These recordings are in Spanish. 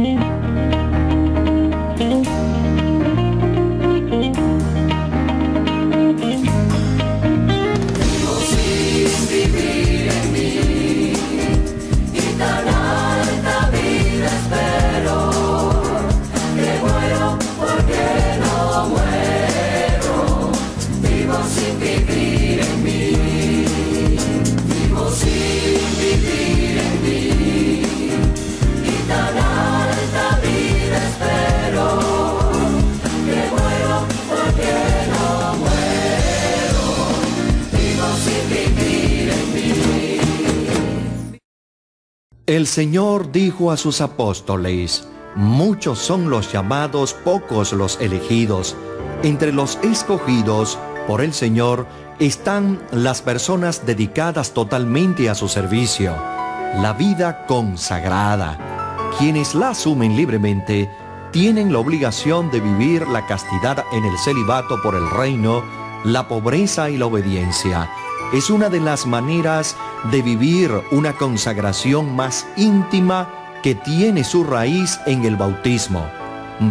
El Señor dijo a sus apóstoles, muchos son los llamados, pocos los elegidos. Entre los escogidos por el Señor están las personas dedicadas totalmente a su servicio, la vida consagrada. Quienes la asumen libremente tienen la obligación de vivir la castidad en el celibato por el reino, la pobreza y la obediencia es una de las maneras de vivir una consagración más íntima que tiene su raíz en el bautismo,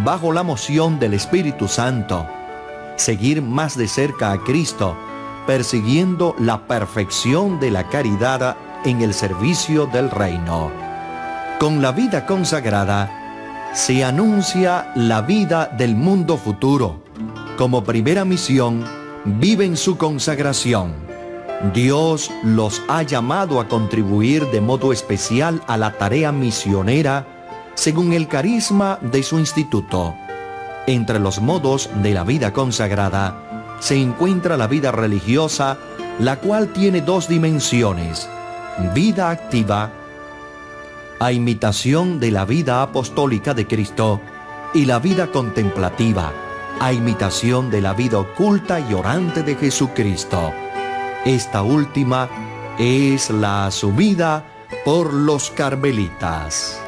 bajo la moción del Espíritu Santo. Seguir más de cerca a Cristo, persiguiendo la perfección de la caridad en el servicio del reino. Con la vida consagrada se anuncia la vida del mundo futuro. Como primera misión, viven su consagración Dios los ha llamado a contribuir de modo especial a la tarea misionera según el carisma de su instituto. Entre los modos de la vida consagrada se encuentra la vida religiosa, la cual tiene dos dimensiones, vida activa, a imitación de la vida apostólica de Cristo, y la vida contemplativa, a imitación de la vida oculta y orante de Jesucristo. Esta última es la asumida por los carmelitas.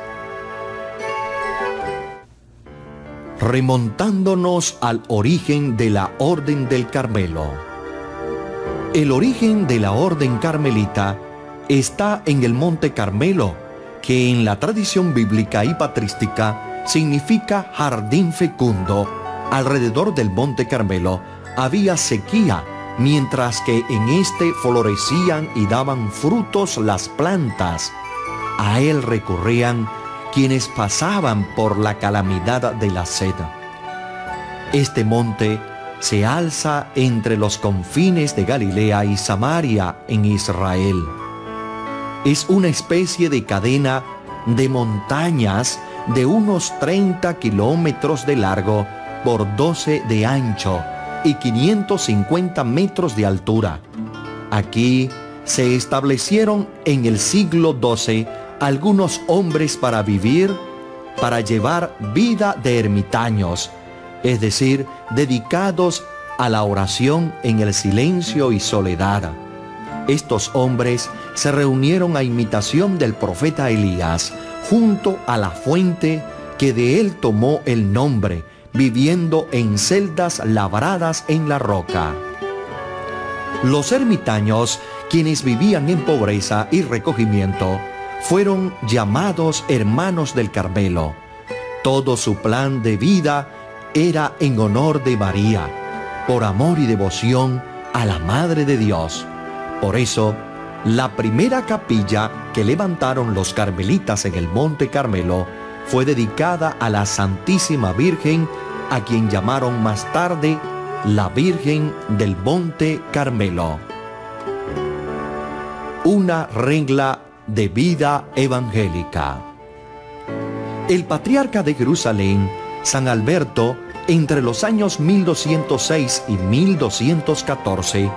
Remontándonos al origen de la Orden del Carmelo. El origen de la Orden Carmelita está en el Monte Carmelo, que en la tradición bíblica y patrística significa jardín fecundo. Alrededor del Monte Carmelo había sequía mientras que en éste florecían y daban frutos las plantas. A él recurrían quienes pasaban por la calamidad de la sed. Este monte se alza entre los confines de Galilea y Samaria en Israel. Es una especie de cadena de montañas de unos 30 kilómetros de largo por 12 de ancho y 550 metros de altura. Aquí se establecieron en el siglo XII algunos hombres para vivir, para llevar vida de ermitaños, es decir, dedicados a la oración en el silencio y soledad. Estos hombres se reunieron a imitación del profeta Elías junto a la fuente que de él tomó el nombre viviendo en celdas labradas en la roca. Los ermitaños, quienes vivían en pobreza y recogimiento, fueron llamados hermanos del Carmelo. Todo su plan de vida era en honor de María, por amor y devoción a la Madre de Dios. Por eso, la primera capilla que levantaron los carmelitas en el Monte Carmelo fue dedicada a la Santísima Virgen, a quien llamaron más tarde la Virgen del Monte Carmelo. Una regla de vida evangélica. El patriarca de Jerusalén, San Alberto, entre los años 1206 y 1214,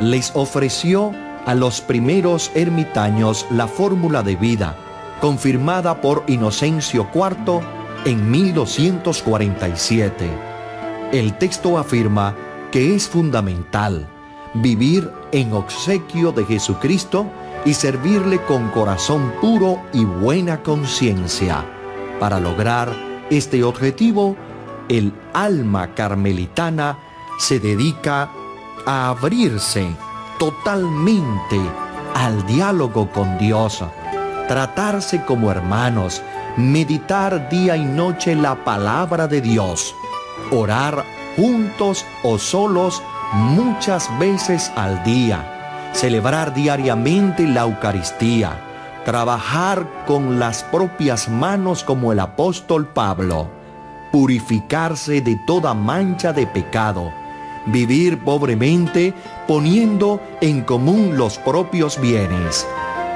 les ofreció a los primeros ermitaños la fórmula de vida confirmada por Inocencio IV en 1247. El texto afirma que es fundamental vivir en obsequio de Jesucristo y servirle con corazón puro y buena conciencia. Para lograr este objetivo, el alma carmelitana se dedica a abrirse totalmente al diálogo con Dios tratarse como hermanos, meditar día y noche la palabra de Dios, orar juntos o solos muchas veces al día, celebrar diariamente la Eucaristía, trabajar con las propias manos como el apóstol Pablo, purificarse de toda mancha de pecado, vivir pobremente poniendo en común los propios bienes,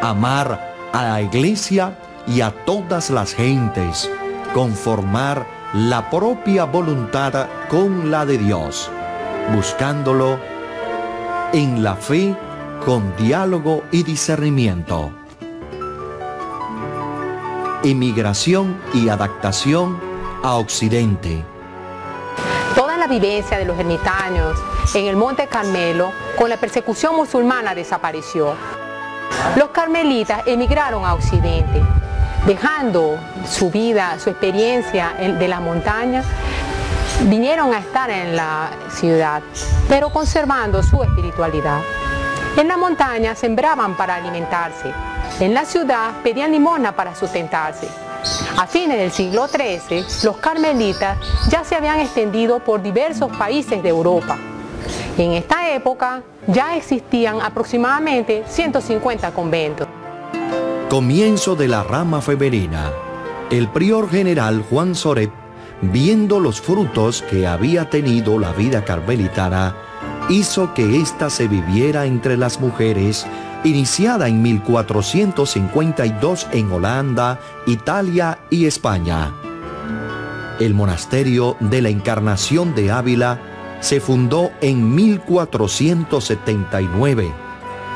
amar a la iglesia y a todas las gentes, conformar la propia voluntad con la de Dios, buscándolo en la fe con diálogo y discernimiento. Emigración y adaptación a Occidente. Toda la vivencia de los ermitaños en el Monte Carmelo con la persecución musulmana desapareció. Los carmelitas emigraron a Occidente, dejando su vida, su experiencia de la montaña, vinieron a estar en la ciudad, pero conservando su espiritualidad. En la montaña sembraban para alimentarse, en la ciudad pedían limosna para sustentarse. A fines del siglo XIII, los carmelitas ya se habían extendido por diversos países de Europa. En esta época ya existían aproximadamente 150 conventos. Comienzo de la rama femenina. El prior general Juan Soret, viendo los frutos que había tenido la vida carmelitana, hizo que ésta se viviera entre las mujeres, iniciada en 1452 en Holanda, Italia y España. El monasterio de la Encarnación de Ávila se fundó en 1479.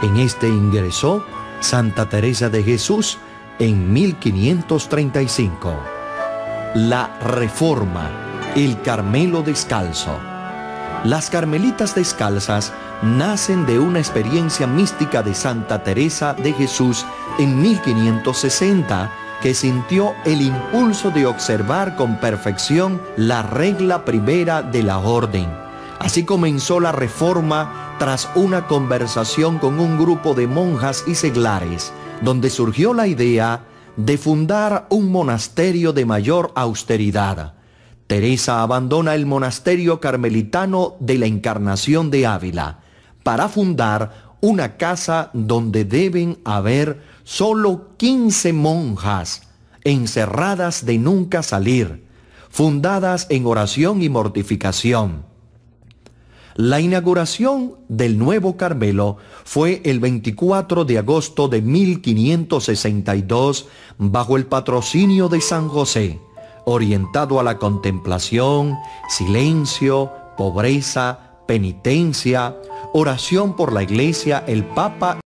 En este ingresó Santa Teresa de Jesús en 1535. La Reforma, el Carmelo Descalzo. Las Carmelitas Descalzas nacen de una experiencia mística de Santa Teresa de Jesús en 1560 que sintió el impulso de observar con perfección la regla primera de la orden. Así comenzó la reforma tras una conversación con un grupo de monjas y seglares, donde surgió la idea de fundar un monasterio de mayor austeridad. Teresa abandona el monasterio carmelitano de la Encarnación de Ávila para fundar una casa donde deben haber solo 15 monjas encerradas de nunca salir, fundadas en oración y mortificación. La inauguración del nuevo Carmelo fue el 24 de agosto de 1562 bajo el patrocinio de San José, orientado a la contemplación, silencio, pobreza, penitencia, oración por la iglesia, el Papa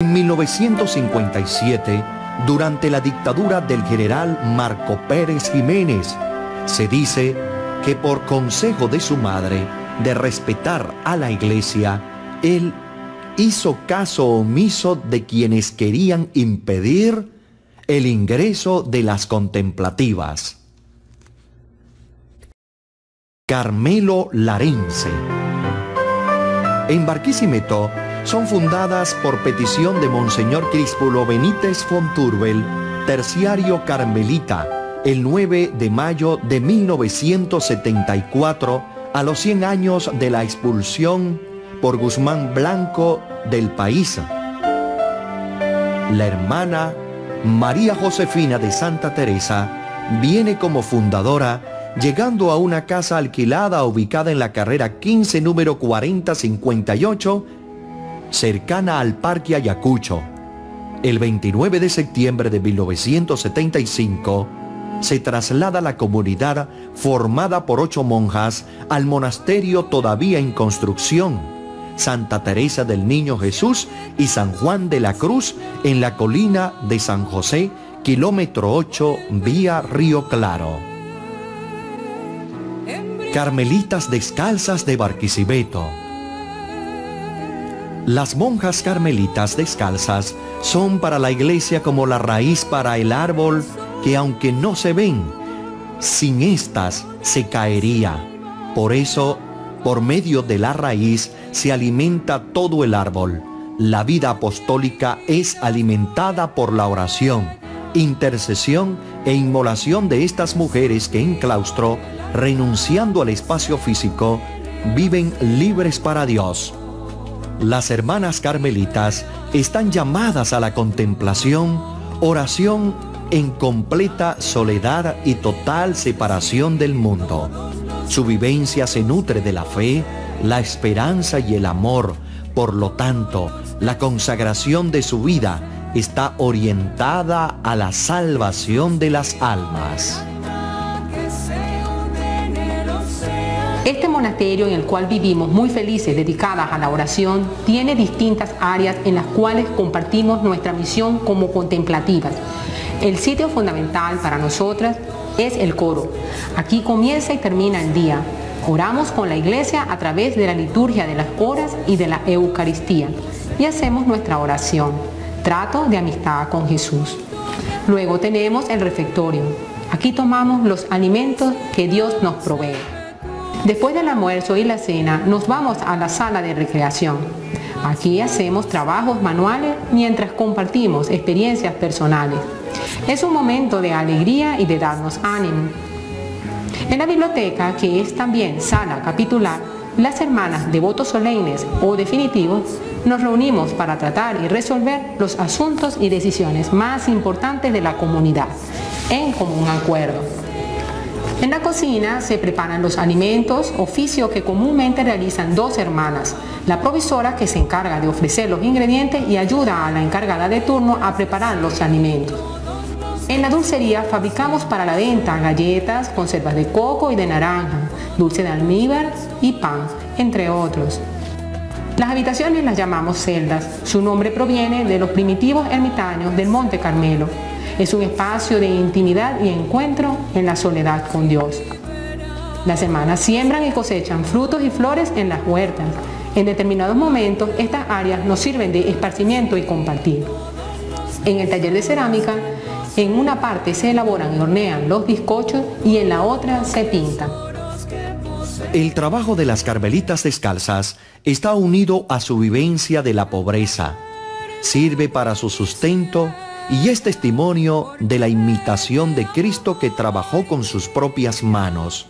En 1957, durante la dictadura del general Marco Pérez Jiménez, se dice que por consejo de su madre de respetar a la iglesia, él hizo caso omiso de quienes querían impedir el ingreso de las contemplativas. Carmelo Larense En Barquisimeto son fundadas por petición de Monseñor Crispulo Benítez Fonturbel, terciario carmelita, el 9 de mayo de 1974, a los 100 años de la expulsión por Guzmán Blanco del país. La hermana María Josefina de Santa Teresa viene como fundadora llegando a una casa alquilada ubicada en la carrera 15 número 4058 cercana al Parque Ayacucho. El 29 de septiembre de 1975 se traslada la comunidad formada por ocho monjas al monasterio todavía en construcción, Santa Teresa del Niño Jesús y San Juan de la Cruz en la colina de San José, kilómetro 8, vía Río Claro. Carmelitas Descalzas de Barquisimeto las monjas carmelitas descalzas son para la iglesia como la raíz para el árbol que aunque no se ven, sin estas se caería. Por eso, por medio de la raíz se alimenta todo el árbol. La vida apostólica es alimentada por la oración, intercesión e inmolación de estas mujeres que en claustro, renunciando al espacio físico, viven libres para Dios las hermanas carmelitas están llamadas a la contemplación, oración en completa soledad y total separación del mundo. Su vivencia se nutre de la fe, la esperanza y el amor. Por lo tanto, la consagración de su vida está orientada a la salvación de las almas. En el cual vivimos muy felices, dedicadas a la oración, tiene distintas áreas en las cuales compartimos nuestra misión como contemplativas. El sitio fundamental para nosotras es el coro. Aquí comienza y termina el día. Oramos con la iglesia a través de la liturgia de las horas y de la Eucaristía y hacemos nuestra oración, trato de amistad con Jesús. Luego tenemos el refectorio. Aquí tomamos los alimentos que Dios nos provee. Después del almuerzo y la cena nos vamos a la sala de recreación. Aquí hacemos trabajos manuales mientras compartimos experiencias personales. Es un momento de alegría y de darnos ánimo. En la biblioteca, que es también sala capitular, las hermanas de votos solemnes o definitivos nos reunimos para tratar y resolver los asuntos y decisiones más importantes de la comunidad en común acuerdo. En la cocina se preparan los alimentos, oficio que comúnmente realizan dos hermanas, la provisora que se encarga de ofrecer los ingredientes y ayuda a la encargada de turno a preparar los alimentos. En la dulcería fabricamos para la venta galletas, conservas de coco y de naranja, dulce de almíbar y pan, entre otros. Las habitaciones las llamamos celdas. Su nombre proviene de los primitivos ermitaños del Monte Carmelo, es un espacio de intimidad y encuentro en la soledad con Dios. Las hermanas siembran y cosechan frutos y flores en las huertas. En determinados momentos estas áreas nos sirven de esparcimiento y compartir. En el taller de cerámica, en una parte se elaboran y hornean los bizcochos y en la otra se pintan. El trabajo de las carmelitas descalzas está unido a su vivencia de la pobreza. Sirve para su sustento y es testimonio de la imitación de Cristo que trabajó con sus propias manos.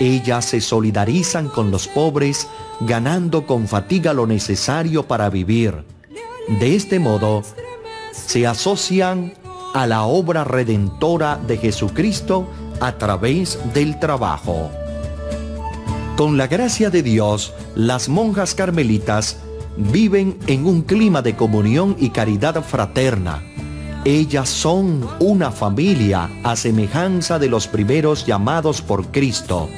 Ellas se solidarizan con los pobres, ganando con fatiga lo necesario para vivir. De este modo, se asocian a la obra redentora de Jesucristo a través del trabajo. Con la gracia de Dios, las monjas carmelitas viven en un clima de comunión y caridad fraterna ellas son una familia a semejanza de los primeros llamados por Cristo,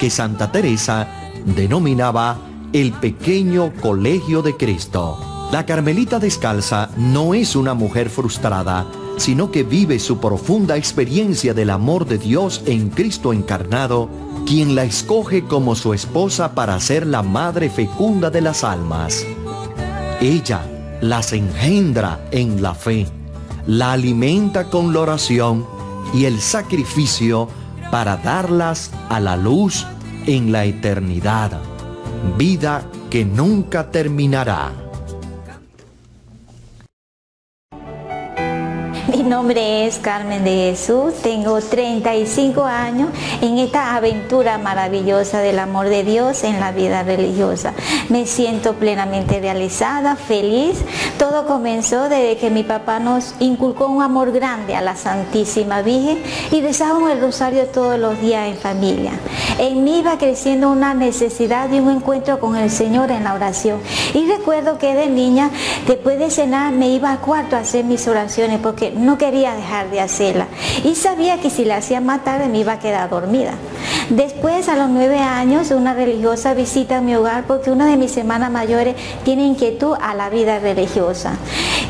que Santa Teresa denominaba el pequeño colegio de Cristo. La Carmelita descalza no es una mujer frustrada, sino que vive su profunda experiencia del amor de Dios en Cristo encarnado, quien la escoge como su esposa para ser la madre fecunda de las almas. Ella las engendra en la fe, la alimenta con la oración y el sacrificio para darlas a la luz en la eternidad, vida que nunca terminará. Nombre es Carmen de Jesús, tengo 35 años en esta aventura maravillosa del amor de Dios en la vida religiosa. Me siento plenamente realizada, feliz. Todo comenzó desde que mi papá nos inculcó un amor grande a la Santísima Virgen y rezábamos el rosario todos los días en familia. En mí iba creciendo una necesidad de un encuentro con el Señor en la oración. Y recuerdo que de niña, después de cenar, me iba al cuarto a hacer mis oraciones porque no quería dejar de hacerla y sabía que si la hacía más tarde me iba a quedar dormida. Después, a los nueve años, una religiosa visita mi hogar porque una de mis hermanas mayores tiene inquietud a la vida religiosa.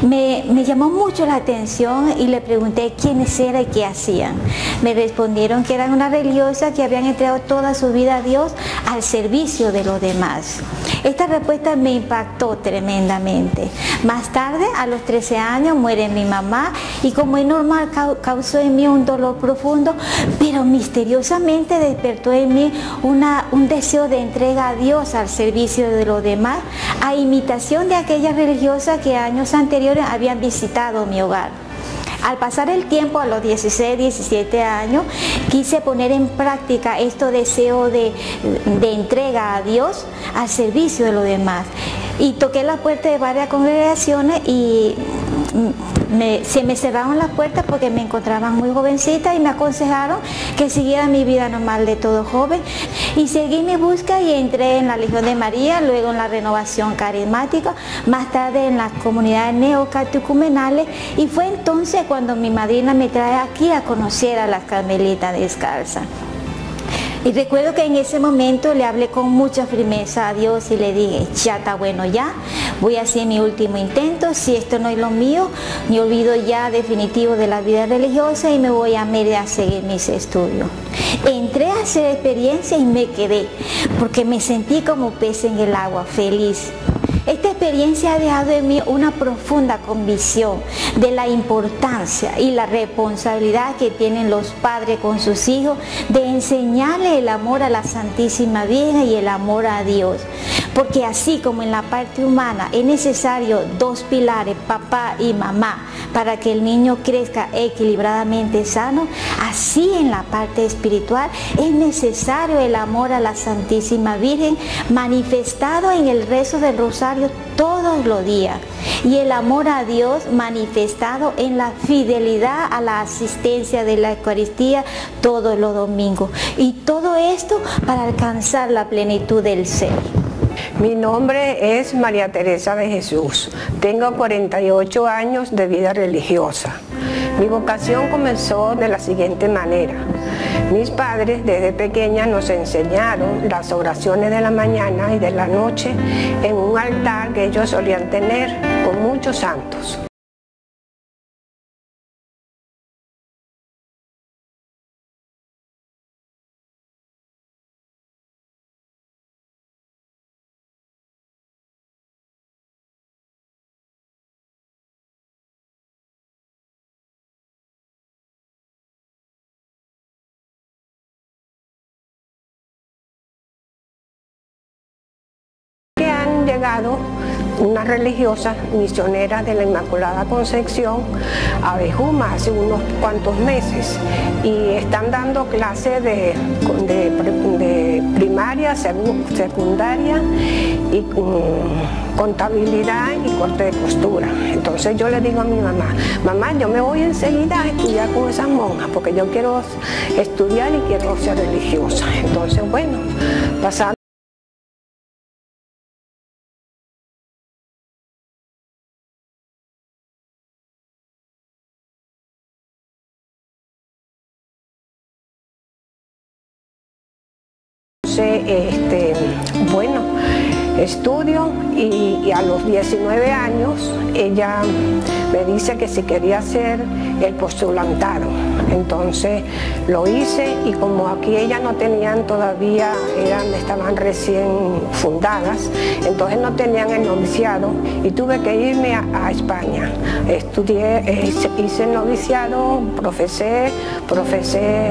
Me, me llamó mucho la atención y le pregunté quiénes eran y qué hacían. Me respondieron que eran una religiosa que habían entregado toda su vida a Dios al servicio de los demás. Esta respuesta me impactó tremendamente. Más tarde, a los 13 años, muere mi mamá y como es normal causó en mí un dolor profundo, pero misteriosamente despertó en mí una, un deseo de entrega a Dios al servicio de los demás, a imitación de aquellas religiosas que años anteriores habían visitado mi hogar. Al pasar el tiempo, a los 16, 17 años, quise poner en práctica este deseo de, de entrega a Dios al servicio de los demás. Y toqué la puerta de varias congregaciones y se me cerraron las puertas porque me encontraban muy jovencita y me aconsejaron que siguiera mi vida normal de todo joven. Y seguí mi búsqueda y entré en la Legión de María, luego en la renovación carismática, más tarde en las comunidades neocatecumenales y fue entonces cuando mi madrina me trae aquí a conocer a las carmelitas descalzas. Y recuerdo que en ese momento le hablé con mucha firmeza a Dios y le dije, ya está bueno ya, voy a hacer mi último intento, si esto no es lo mío, me olvido ya definitivo de la vida religiosa y me voy a Mérida a seguir mis estudios. Entré a hacer experiencia y me quedé, porque me sentí como pez en el agua, feliz. Experiencia ha dejado en mí una profunda convicción de la importancia y la responsabilidad que tienen los padres con sus hijos de enseñarle el amor a la Santísima Virgen y el amor a Dios. Porque así como en la parte humana es necesario dos pilares, papá y mamá, para que el niño crezca equilibradamente sano, así en la parte espiritual es necesario el amor a la Santísima Virgen manifestado en el rezo del rosario todos los días y el amor a Dios manifestado en la fidelidad a la asistencia de la Eucaristía todos los domingos. Y todo esto para alcanzar la plenitud del ser. Mi nombre es María Teresa de Jesús. Tengo 48 años de vida religiosa. Mi vocación comenzó de la siguiente manera. Mis padres desde pequeña nos enseñaron las oraciones de la mañana y de la noche en un altar que ellos solían tener con muchos santos. Llegado unas religiosas misioneras de la Inmaculada Concepción a Bejuma hace unos cuantos meses y están dando clases de, primaria, secundaria y contabilidad y corte de costura. Entonces yo le digo a mi mamá, mamá yo me voy enseguida a estudiar con esas monjas porque yo quiero estudiar y quiero ser religiosa. Entonces bueno, pasando estudio y, a los 19 años ella me dice que si quería hacer el postulantado. Entonces lo hice y como aquí ellas no tenían todavía, eran, estaban recién fundadas, entonces no tenían el noviciado y tuve que irme a, España. Estudié, eh, hice el noviciado, profesé, profesé.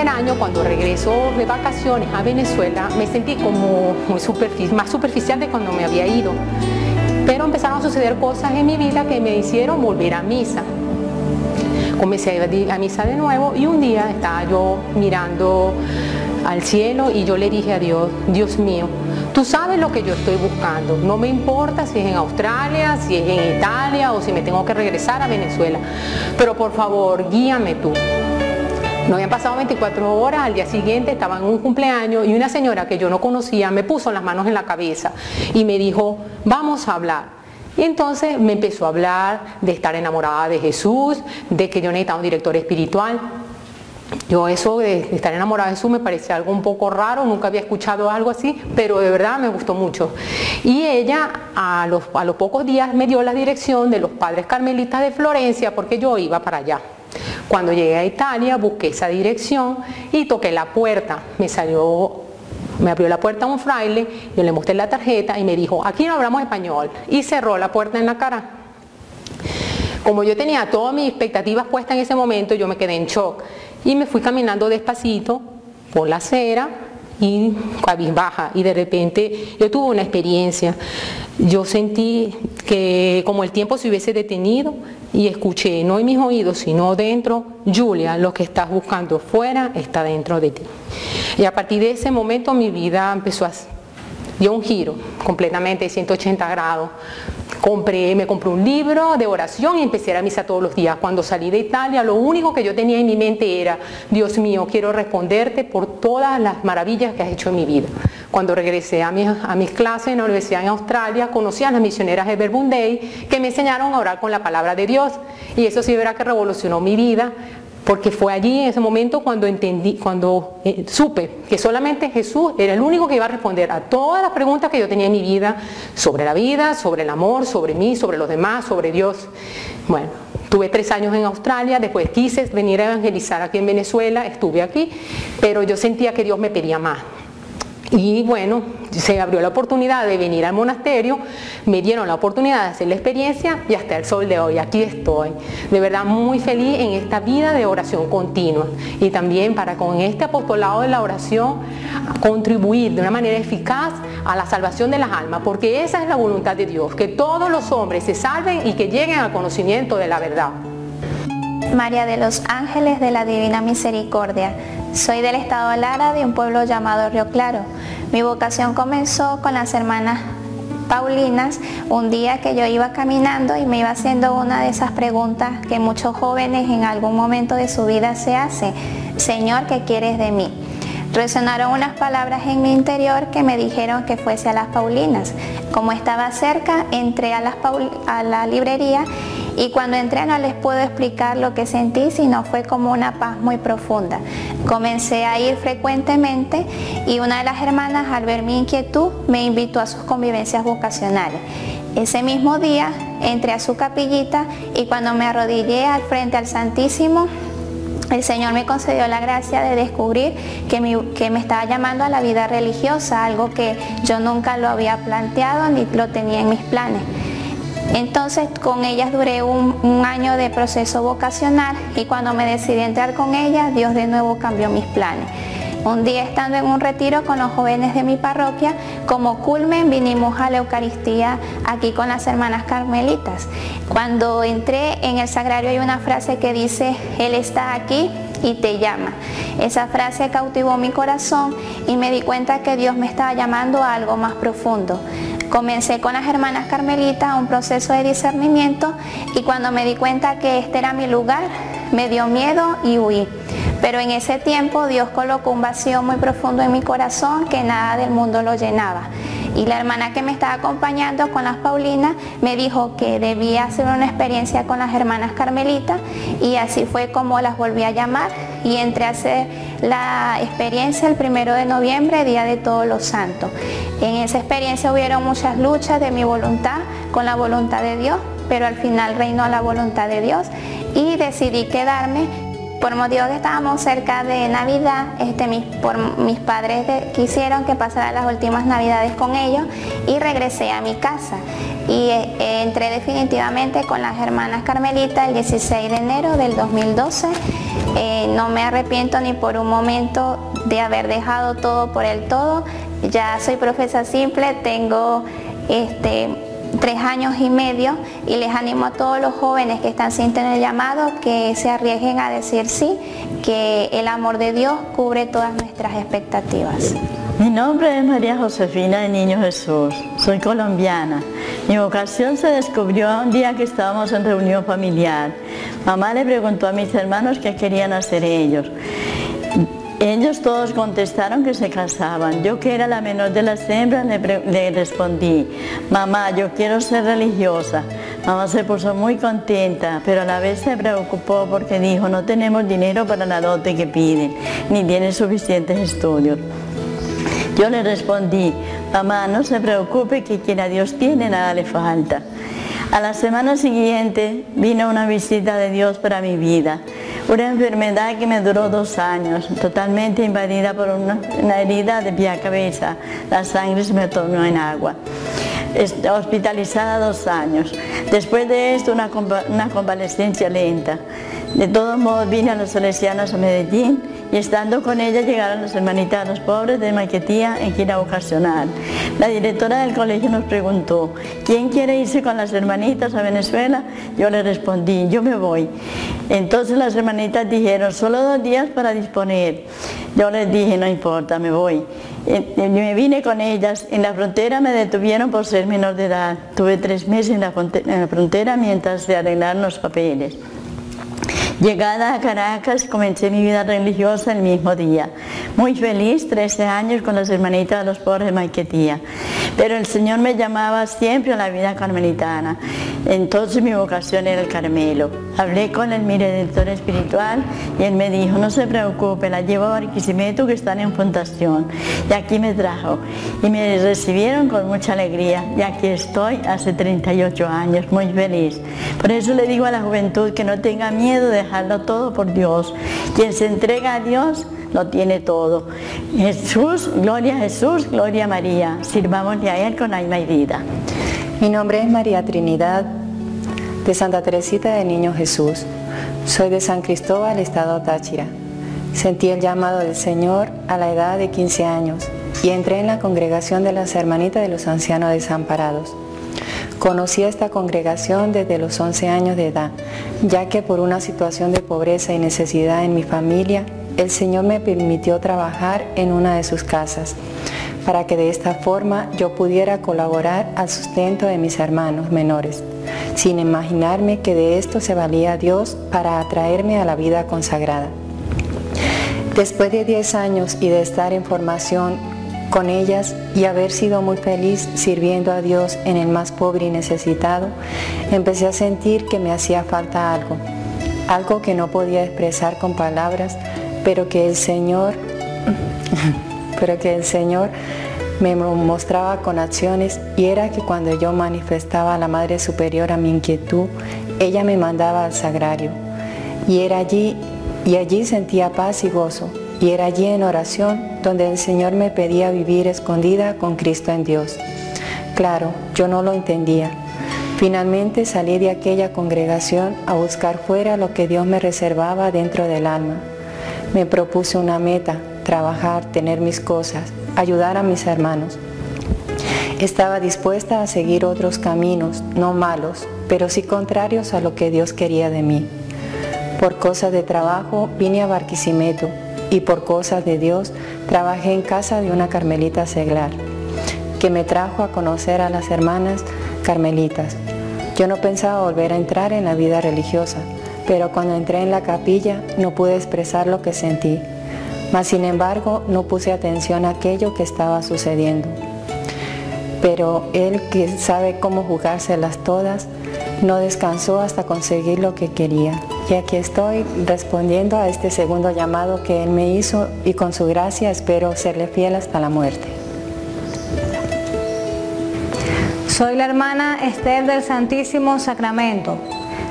Primer año, cuando regreso de vacaciones a Venezuela, me sentí como muy más superficial de cuando me había ido. Pero empezaron a suceder cosas en mi vida que me hicieron volver a misa. Comencé a ir a misa de nuevo y un día estaba yo mirando al cielo y yo le dije a Dios, Dios mío, tú sabes lo que yo estoy buscando. No me importa si es en Australia, si es en Italia o si me tengo que regresar a Venezuela. Pero por favor, guíame tú. No habían pasado 24 horas, al día siguiente estaba en un cumpleaños y una señora que yo no conocía me puso las manos en la cabeza y me dijo, vamos a hablar. Y entonces me empezó a hablar de estar enamorada de Jesús, de que yo necesitaba un director espiritual. Yo eso de estar enamorada de Jesús me parecía algo un poco raro, nunca había escuchado algo así, pero de verdad me gustó mucho. Y ella a los, a los pocos días me dio la dirección de los padres carmelitas de Florencia porque yo iba para allá. Cuando llegué a Italia busqué esa dirección y toqué la puerta. Me salió me abrió la puerta un fraile, yo le mostré la tarjeta y me dijo, aquí no hablamos español. Y cerró la puerta en la cara. Como yo tenía todas mis expectativas puestas en ese momento, yo me quedé en shock. Y me fui caminando despacito por la acera y cabizbaja. Y de repente yo tuve una experiencia. Yo sentí que como el tiempo se hubiese detenido y escuché, no en mis oídos, sino dentro, Julia, lo que estás buscando fuera está dentro de ti. Y a partir de ese momento mi vida empezó a dio un giro completamente de 180 grados. Compré, me compré un libro de oración y empecé a ir a misa todos los días. Cuando salí de Italia, lo único que yo tenía en mi mente era, Dios mío, quiero responderte por todas las maravillas que has hecho en mi vida. Cuando regresé a mis, a clases en la universidad en Australia, conocí a las misioneras de Verbunday que me enseñaron a orar con la palabra de Dios. Y eso sí verá que revolucionó mi vida porque fue allí en ese momento cuando entendí, cuando eh, supe que solamente Jesús era el único que iba a responder a todas las preguntas que yo tenía en mi vida sobre la vida, sobre el amor, sobre mí, sobre los demás, sobre Dios. Bueno, tuve tres años en Australia, después quise venir a evangelizar aquí en Venezuela, estuve aquí, pero yo sentía que Dios me pedía más. Y bueno, se abrió la oportunidad de venir al monasterio, me dieron la oportunidad de hacer la experiencia y hasta el sol de hoy aquí estoy. De verdad muy feliz en esta vida de oración continua y también para con este apostolado de la oración contribuir de una manera eficaz a la salvación de las almas, porque esa es la voluntad de Dios, que todos los hombres se salven y que lleguen al conocimiento de la verdad. María de los Ángeles de la Divina Misericordia soy del estado Lara, de un pueblo llamado Río Claro. Mi vocación comenzó con las hermanas Paulinas, un día que yo iba caminando y me iba haciendo una de esas preguntas que muchos jóvenes en algún momento de su vida se hacen. Señor, ¿qué quieres de mí? Resonaron unas palabras en mi interior que me dijeron que fuese a las Paulinas. Como estaba cerca, entré a, las a la librería y cuando entré no les puedo explicar lo que sentí, sino fue como una paz muy profunda. Comencé a ir frecuentemente y una de las hermanas al ver mi inquietud me invitó a sus convivencias vocacionales. Ese mismo día entré a su capillita y cuando me arrodillé al frente al Santísimo, el Señor me concedió la gracia de descubrir que me, estaba llamando a la vida religiosa, algo que yo nunca lo había planteado ni lo tenía en mis planes. Entonces con ellas duré un, un año de proceso vocacional y cuando me decidí entrar con ellas, Dios de nuevo cambió mis planes. Un día estando en un retiro con los jóvenes de mi parroquia, como culmen vinimos a la Eucaristía aquí con las hermanas carmelitas. Cuando entré en el sagrario hay una frase que dice, Él está aquí y te llama. Esa frase cautivó mi corazón y me di cuenta que Dios me estaba llamando a algo más profundo. Comencé con las hermanas carmelitas un proceso de discernimiento y cuando me di cuenta que este era mi lugar, me dio miedo y huí. Pero en ese tiempo Dios colocó un vacío muy profundo en mi corazón que nada del mundo lo llenaba. Y la hermana que me estaba acompañando con las Paulinas me dijo que debía hacer una experiencia con las hermanas Carmelitas y así fue como las volví a llamar y entré a hacer la experiencia el primero de noviembre, Día de Todos los Santos. En esa experiencia hubieron muchas luchas de mi voluntad con la voluntad de Dios, pero al final reinó la voluntad de Dios y decidí quedarme por motivo que estábamos cerca de Navidad, este, mis, por, mis padres quisieron que pasara las últimas Navidades con ellos y regresé a mi casa. Y eh, entré definitivamente con las hermanas Carmelitas el 16 de enero del 2012. Eh, no me arrepiento ni por un momento de haber dejado todo por el todo. Ya soy profesa simple, tengo este, tres años y medio y les animo a todos los jóvenes que están sintiendo el llamado que se arriesguen a decir sí, que el amor de Dios cubre todas nuestras expectativas. Mi nombre es María Josefina de Niño Jesús, soy colombiana. Mi vocación se descubrió un día que estábamos en reunión familiar. Mamá le preguntó a mis hermanos qué querían hacer ellos. Ellos todos contestaron que se casaban. Yo que era la menor de las hembras le, respondí, mamá, yo quiero ser religiosa. Mamá se puso muy contenta, pero a la vez se preocupó porque dijo, no tenemos dinero para la dote que piden, ni tienen suficientes estudios. Yo le respondí, mamá, no se preocupe que quien a Dios tiene nada le falta. A la semana siguiente vino una visita de Dios para mi vida. Una enfermedad que me duró dos años, totalmente invadida por una, herida de pie a cabeza. La sangre se me tornó en agua. Hospitalizada dos años. Después de esto, una, una convalescencia lenta. De todos modos, vine a los salesianos a Medellín y estando con ella llegaron las hermanitas los pobres de Maquetía en gira vocacional. La directora del colegio nos preguntó, ¿quién quiere irse con las hermanitas a Venezuela? Yo le respondí, yo me voy. Entonces las hermanitas dijeron, solo dos días para disponer. Yo les dije, no importa, me voy. Me vine con ellas, en la frontera me detuvieron por ser menor de edad. Tuve tres meses en la frontera mientras se arreglaron los papeles. Llegada a Caracas, comencé mi vida religiosa el mismo día. Muy feliz, 13 años con las hermanitas de los pobres de Maiquetía. Pero el Señor me llamaba siempre a la vida carmelitana. Entonces mi vocación era el Carmelo. Hablé con el mi director espiritual y él me dijo, no se preocupe, la llevo a Barquisimeto que están en fundación. Y aquí me trajo. Y me recibieron con mucha alegría. Y aquí estoy hace 38 años, muy feliz. Por eso le digo a la juventud que no tenga miedo de todo por Dios. Quien se entrega a Dios lo tiene todo. Jesús, gloria a Jesús, gloria a María. Sirvámosle a Él con alma y vida. Mi nombre es María Trinidad de Santa Teresita de Niño Jesús. Soy de San Cristóbal, estado Táchira. Sentí el llamado del Señor a la edad de 15 años y entré en la congregación de las hermanitas de los ancianos desamparados. Conocí esta congregación desde los 11 años de edad, ya que por una situación de pobreza y necesidad en mi familia, el Señor me permitió trabajar en una de sus casas, para que de esta forma yo pudiera colaborar al sustento de mis hermanos menores, sin imaginarme que de esto se valía Dios para atraerme a la vida consagrada. Después de 10 años y de estar en formación con ellas y haber sido muy feliz sirviendo a Dios en el más pobre y necesitado, empecé a sentir que me hacía falta algo, algo que no podía expresar con palabras, pero que el Señor, pero que el Señor me mostraba con acciones y era que cuando yo manifestaba a la Madre Superior a mi inquietud, ella me mandaba al sagrario y era allí y allí sentía paz y gozo y era allí en oración donde el Señor me pedía vivir escondida con Cristo en Dios. Claro, yo no lo entendía. Finalmente salí de aquella congregación a buscar fuera lo que Dios me reservaba dentro del alma. Me propuse una meta, trabajar, tener mis cosas, ayudar a mis hermanos. Estaba dispuesta a seguir otros caminos, no malos, pero sí contrarios a lo que Dios quería de mí. Por cosas de trabajo vine a Barquisimeto y por cosas de Dios trabajé en casa de una carmelita seglar, que me trajo a conocer a las hermanas carmelitas. Yo no pensaba volver a entrar en la vida religiosa, pero cuando entré en la capilla no pude expresar lo que sentí. Mas sin embargo no puse atención a aquello que estaba sucediendo. Pero él que sabe cómo jugárselas todas, no descansó hasta conseguir lo que quería. Y aquí estoy respondiendo a este segundo llamado que Él me hizo y con su gracia espero serle fiel hasta la muerte. Soy la hermana Esther del Santísimo Sacramento.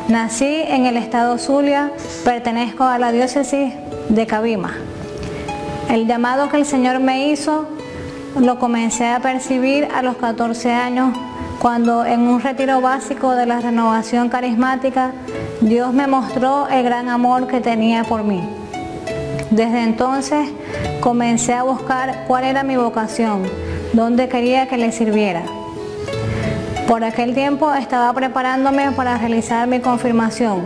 Nací en el estado Zulia, pertenezco a la diócesis de Cabima. El llamado que el Señor me hizo lo comencé a percibir a los 14 años cuando en un retiro básico de la renovación carismática Dios me mostró el gran amor que tenía por mí. Desde entonces comencé a buscar cuál era mi vocación, dónde quería que le sirviera. Por aquel tiempo estaba preparándome para realizar mi confirmación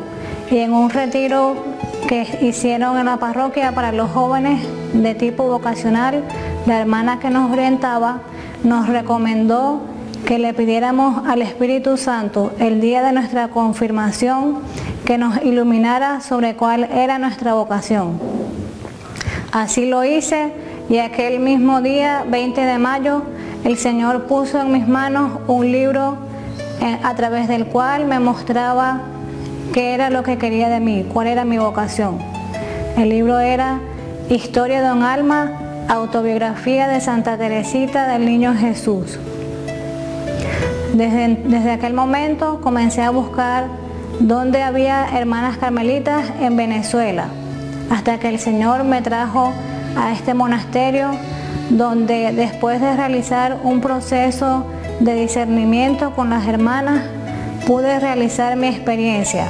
y en un retiro que hicieron en la parroquia para los jóvenes de tipo vocacional, la hermana que nos orientaba nos recomendó que le pidiéramos al Espíritu Santo el día de nuestra confirmación que nos iluminara sobre cuál era nuestra vocación. Así lo hice y aquel mismo día, 20 de mayo, el Señor puso en mis manos un libro eh, a través del cual me mostraba qué era lo que quería de mí, cuál era mi vocación. El libro era Historia de un alma, autobiografía de Santa Teresita del Niño Jesús. Desde, aquel momento comencé a buscar dónde había hermanas carmelitas en Venezuela, hasta que el Señor me trajo a este monasterio donde después de realizar un proceso de discernimiento con las hermanas, pude realizar mi experiencia.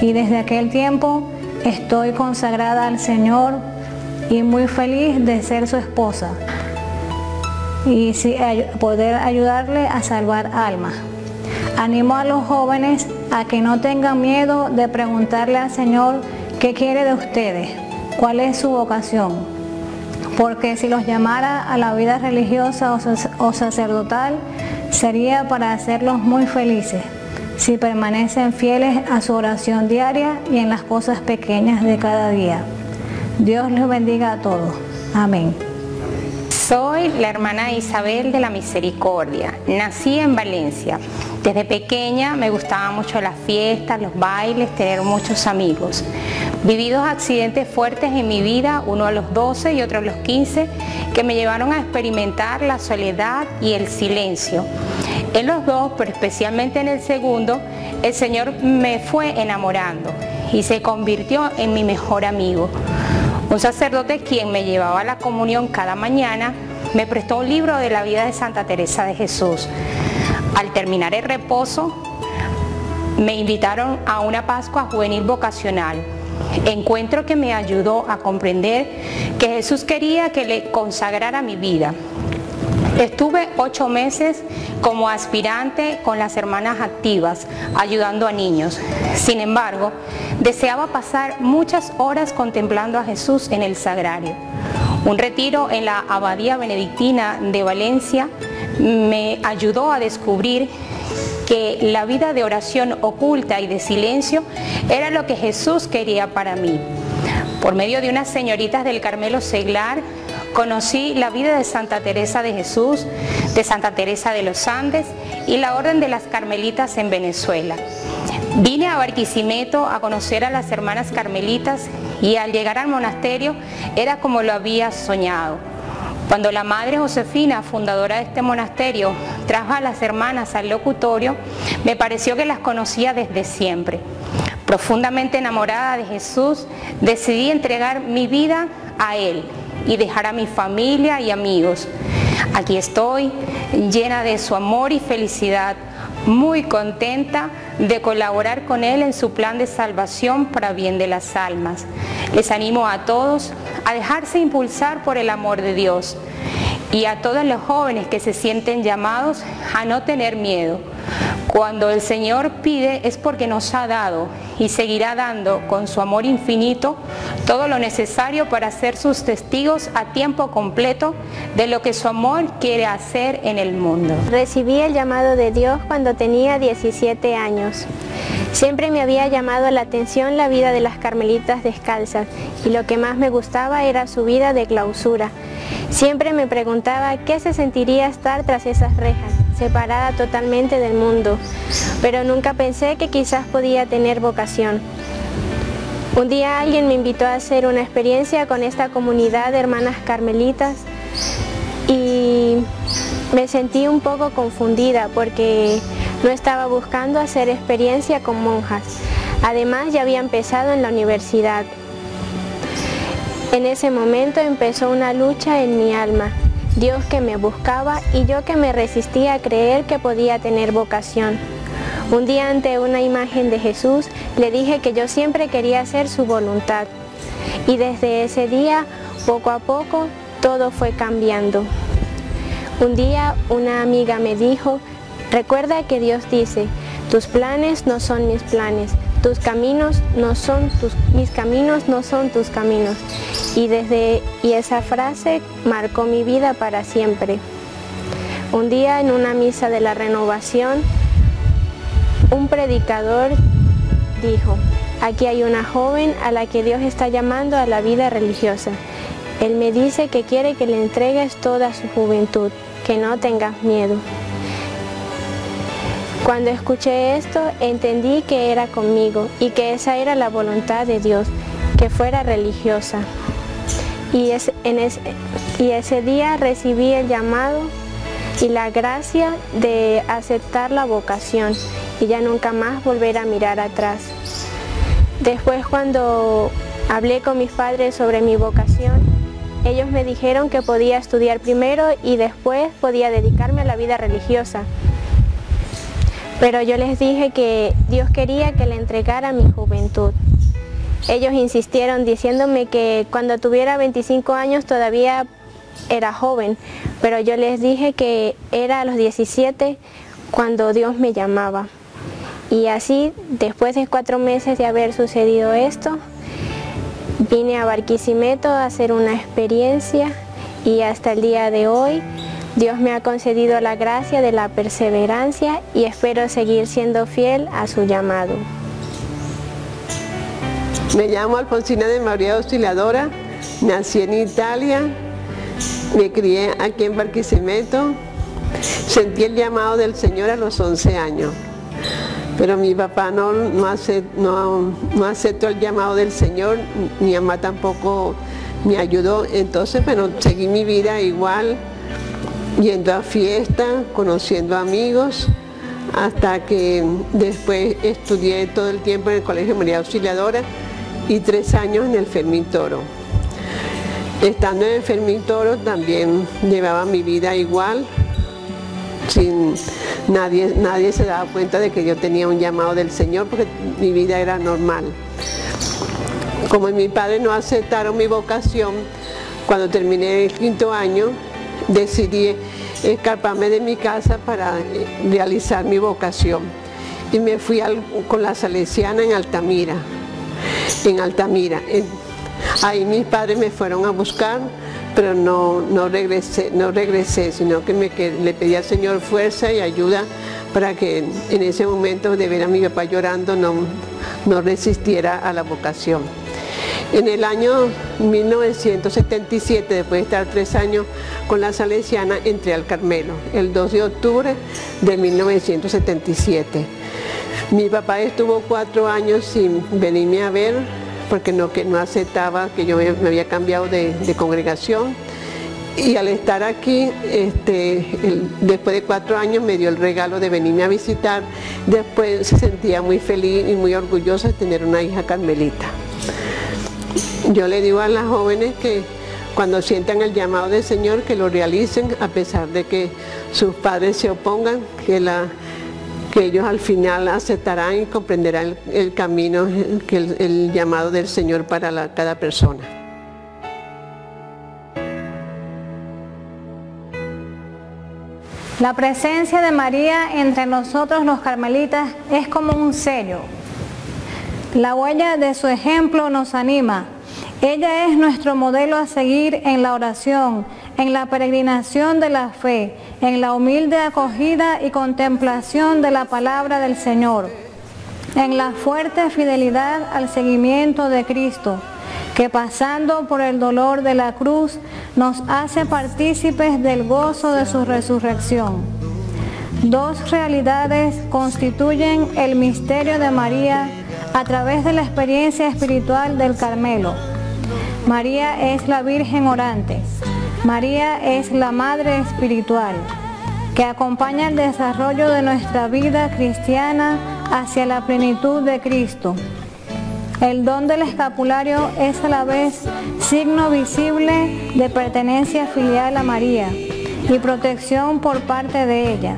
Y desde aquel tiempo estoy consagrada al Señor y muy feliz de ser su esposa y poder ayudarle a salvar almas. Animo a los jóvenes a que no tengan miedo de preguntarle al Señor qué quiere de ustedes, cuál es su vocación. Porque si los llamara a la vida religiosa o sacerdotal, sería para hacerlos muy felices, si permanecen fieles a su oración diaria y en las cosas pequeñas de cada día. Dios los bendiga a todos. Amén. Soy la hermana Isabel de la Misericordia. Nací en Valencia. Desde pequeña me gustaban mucho las fiestas, los bailes, tener muchos amigos. Viví dos accidentes fuertes en mi vida, uno a los 12 y otro a los 15, que me llevaron a experimentar la soledad y el silencio. En los dos, pero especialmente en el segundo, el Señor me fue enamorando y se convirtió en mi mejor amigo. Un sacerdote quien me llevaba a la comunión cada mañana me prestó un libro de la vida de Santa Teresa de Jesús. Al terminar el reposo, me invitaron a una Pascua juvenil vocacional, encuentro que me ayudó a comprender que Jesús quería que le consagrara mi vida. Estuve ocho meses como aspirante con las hermanas activas, ayudando a niños. Sin embargo, deseaba pasar muchas horas contemplando a Jesús en el sagrario. Un retiro en la Abadía Benedictina de Valencia me ayudó a descubrir que la vida de oración oculta y de silencio era lo que Jesús quería para mí. Por medio de unas señoritas del Carmelo Seglar, conocí la vida de Santa Teresa de Jesús, de Santa Teresa de los Andes y la Orden de las Carmelitas en Venezuela. Vine a Barquisimeto a conocer a las hermanas carmelitas y al llegar al monasterio era como lo había soñado. Cuando la madre Josefina, fundadora de este monasterio, trajo a las hermanas al locutorio, me pareció que las conocía desde siempre. Profundamente enamorada de Jesús, decidí entregar mi vida a Él y dejar a mi familia y amigos. Aquí estoy, llena de su amor y felicidad, muy contenta de colaborar con Él en su plan de salvación para bien de las almas. Les animo a todos a dejarse impulsar por el amor de Dios y a todos los jóvenes que se sienten llamados a no tener miedo. Cuando el Señor pide es porque nos ha dado y seguirá dando con su amor infinito todo lo necesario para ser sus testigos a tiempo completo de lo que su amor quiere hacer en el mundo. Recibí el llamado de Dios cuando tenía 17 años. Siempre me había llamado la atención la vida de las carmelitas descalzas y lo que más me gustaba era su vida de clausura. Siempre me preguntaba qué se sentiría estar tras esas rejas, separada totalmente del mundo, pero nunca pensé que quizás podía tener vocación. Un día alguien me invitó a hacer una experiencia con esta comunidad de hermanas carmelitas y me sentí un poco confundida porque no estaba buscando hacer experiencia con monjas. Además ya había empezado en la universidad. En ese momento empezó una lucha en mi alma. Dios que me buscaba y yo que me resistía a creer que podía tener vocación. Un día ante una imagen de Jesús le dije que yo siempre quería hacer su voluntad. Y desde ese día, poco a poco, todo fue cambiando. Un día una amiga me dijo, recuerda que Dios dice, tus planes no son mis planes, tus caminos no son tus, mis caminos no son tus caminos. Y desde y esa frase marcó mi vida para siempre. Un día en una misa de la renovación, un predicador dijo, aquí hay una joven a la que Dios está llamando a la vida religiosa. Él me dice que quiere que le entregues toda su juventud, que no tengas miedo. Cuando escuché esto, entendí que era conmigo y que esa era la voluntad de Dios, que fuera religiosa. Y, ese día recibí el llamado y la gracia de aceptar la vocación y ya nunca más volver a mirar atrás. Después cuando hablé con mis padres sobre mi vocación, ellos me dijeron que podía estudiar primero y después podía dedicarme a la vida religiosa. Pero yo les dije que Dios quería que le entregara mi juventud. Ellos insistieron diciéndome que cuando tuviera 25 años todavía era joven, pero yo les dije que era a los 17 cuando Dios me llamaba. Y así, después de cuatro meses de haber sucedido esto, vine a Barquisimeto a hacer una experiencia y hasta el día de hoy Dios me ha concedido la gracia de la perseverancia y espero seguir siendo fiel a su llamado. Me llamo Alfonsina de María Auxiliadora, nací en Italia, me crié aquí en Barquisimeto, sentí el llamado del Señor a los 11 años pero mi papá no, no, aceptó el llamado del Señor, mi mamá tampoco me ayudó, entonces bueno, seguí mi vida igual, yendo a fiestas, conociendo amigos, hasta que después estudié todo el tiempo en el Colegio María Auxiliadora y tres años en el Fermín Toro. Estando en el Fermín Toro también llevaba mi vida igual, sin nadie, nadie se daba cuenta de que yo tenía un llamado del Señor porque mi vida era normal. Como mis padres no aceptaron mi vocación, cuando terminé el quinto año, decidí escaparme de mi casa para eh, realizar mi vocación. Y me fui con la salesiana en Altamira. En Altamira. ahí mis padres me fueron a buscar pero no, no, regresé, no regresé, sino que, me, le pedí al Señor fuerza y ayuda para que en ese momento de ver a mi papá llorando no, no resistiera a la vocación. En el año 1977, después de estar tres años con la Salesiana, entré al Carmelo, el 2 de octubre de 1977. Mi papá estuvo cuatro años sin venirme a ver porque no, que no aceptaba que yo me había cambiado de, congregación. Y al estar aquí, este, después de cuatro años me dio el regalo de venirme a visitar. Después se sentía muy feliz y muy orgullosa de tener una hija carmelita. Yo le digo a las jóvenes que cuando sientan el llamado del Señor que lo realicen a pesar de que sus padres se opongan, que, la, que ellos al final aceptarán y comprenderán el, camino, que el, llamado del Señor para cada persona. La presencia de María entre nosotros los carmelitas es como un sello. La huella de su ejemplo nos anima ella es nuestro modelo a seguir en la oración, en la peregrinación de la fe, en la humilde acogida y contemplación de la palabra del Señor, en la fuerte fidelidad al seguimiento de Cristo, que pasando por el dolor de la cruz nos hace partícipes del gozo de su resurrección. Dos realidades constituyen el misterio de María a través de la experiencia espiritual del Carmelo María es la Virgen orante. María es la Madre Espiritual, que acompaña el desarrollo de nuestra vida cristiana hacia la plenitud de Cristo. El don del escapulario es a la vez signo visible de pertenencia filial a María y protección por parte de ella.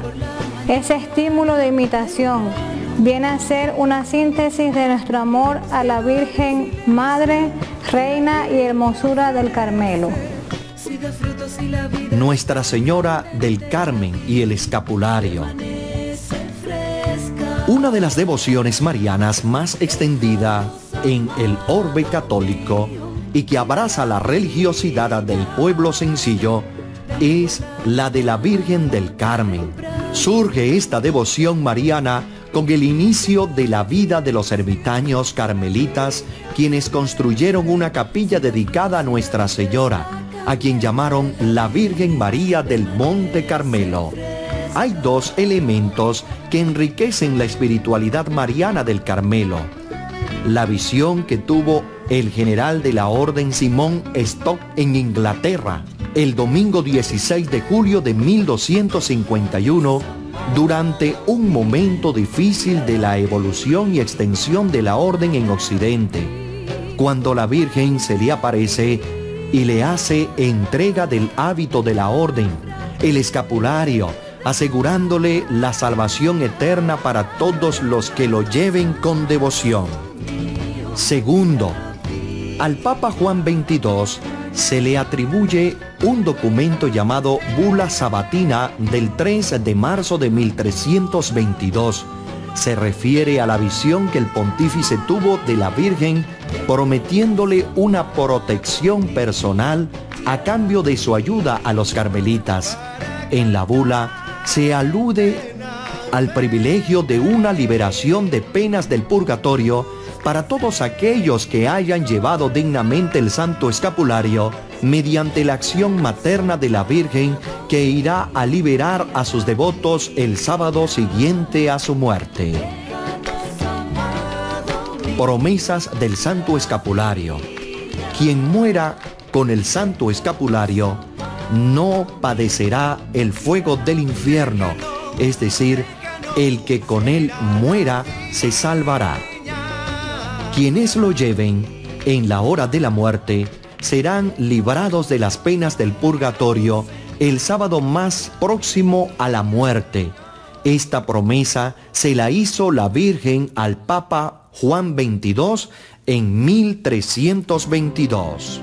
Es estímulo de imitación, viene a ser una síntesis de nuestro amor a la Virgen Madre, Reina y Hermosura del Carmelo. Nuestra Señora del Carmen y el Escapulario. Una de las devociones marianas más extendida en el orbe católico y que abraza la religiosidad del pueblo sencillo es la de la Virgen del Carmen. Surge esta devoción mariana con el inicio de la vida de los ermitaños carmelitas, quienes construyeron una capilla dedicada a Nuestra Señora, a quien llamaron la Virgen María del Monte Carmelo. Hay dos elementos que enriquecen la espiritualidad mariana del Carmelo. La visión que tuvo el general de la Orden Simón Stock en Inglaterra el domingo 16 de julio de 1251 durante un momento difícil de la evolución y extensión de la orden en Occidente, cuando la Virgen se le aparece y le hace entrega del hábito de la orden, el escapulario, asegurándole la salvación eterna para todos los que lo lleven con devoción. Segundo, al Papa Juan XXII se le atribuye un documento llamado Bula Sabatina del 3 de marzo de 1322. Se refiere a la visión que el pontífice tuvo de la Virgen prometiéndole una protección personal a cambio de su ayuda a los carmelitas. En la bula se alude al privilegio de una liberación de penas del purgatorio para todos aquellos que hayan llevado dignamente el santo escapulario mediante la acción materna de la Virgen que irá a liberar a sus devotos el sábado siguiente a su muerte. Promesas del Santo Escapulario. Quien muera con el Santo Escapulario no padecerá el fuego del infierno, es decir, el que con él muera se salvará. Quienes lo lleven en la hora de la muerte serán librados de las penas del purgatorio el sábado más próximo a la muerte. Esta promesa se la hizo la Virgen al Papa Juan XXII en 1322.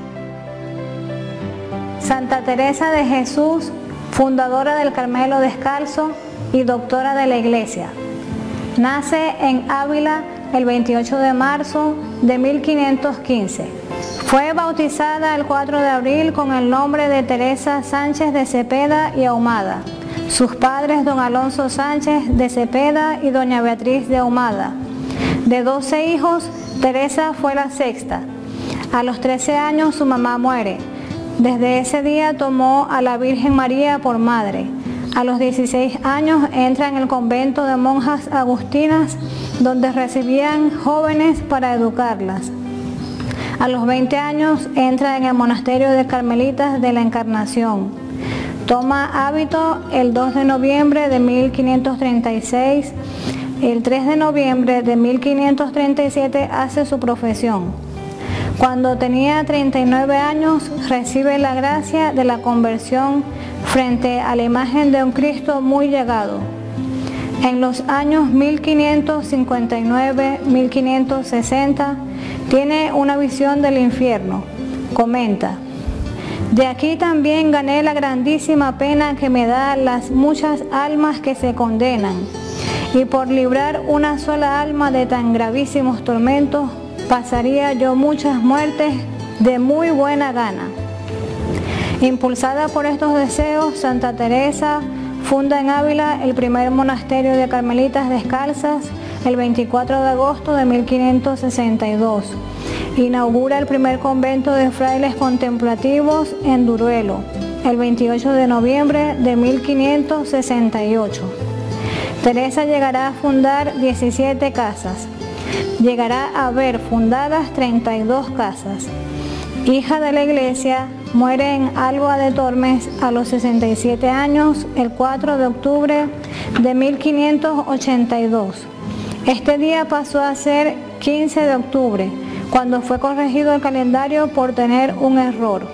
Santa Teresa de Jesús, fundadora del Carmelo Descalzo y doctora de la Iglesia. Nace en Ávila el 28 de marzo de 1515. Fue bautizada el 4 de abril con el nombre de Teresa Sánchez de Cepeda y Ahumada. Sus padres, don Alonso Sánchez de Cepeda y doña Beatriz de Ahumada. De 12 hijos, Teresa fue la sexta. A los 13 años su mamá muere. Desde ese día tomó a la Virgen María por madre. A los 16 años entra en el convento de monjas agustinas donde recibían jóvenes para educarlas. A los 20 años entra en el monasterio de Carmelitas de la Encarnación. Toma hábito el 2 de noviembre de 1536. El 3 de noviembre de 1537 hace su profesión. Cuando tenía 39 años recibe la gracia de la conversión frente a la imagen de un Cristo muy llegado. En los años 1559-1560 tiene una visión del infierno. Comenta, de aquí también gané la grandísima pena que me da las muchas almas que se condenan. Y por librar una sola alma de tan gravísimos tormentos, pasaría yo muchas muertes de muy buena gana. Impulsada por estos deseos, Santa Teresa funda en Ávila el primer monasterio de Carmelitas Descalzas el 24 de agosto de 1562. Inaugura el primer convento de frailes contemplativos en Duruelo el 28 de noviembre de 1568. Teresa llegará a fundar 17 casas. Llegará a haber fundadas 32 casas. Hija de la iglesia, muere en Alba de Tormes a los 67 años el 4 de octubre de 1582. Este día pasó a ser 15 de octubre, cuando fue corregido el calendario por tener un error.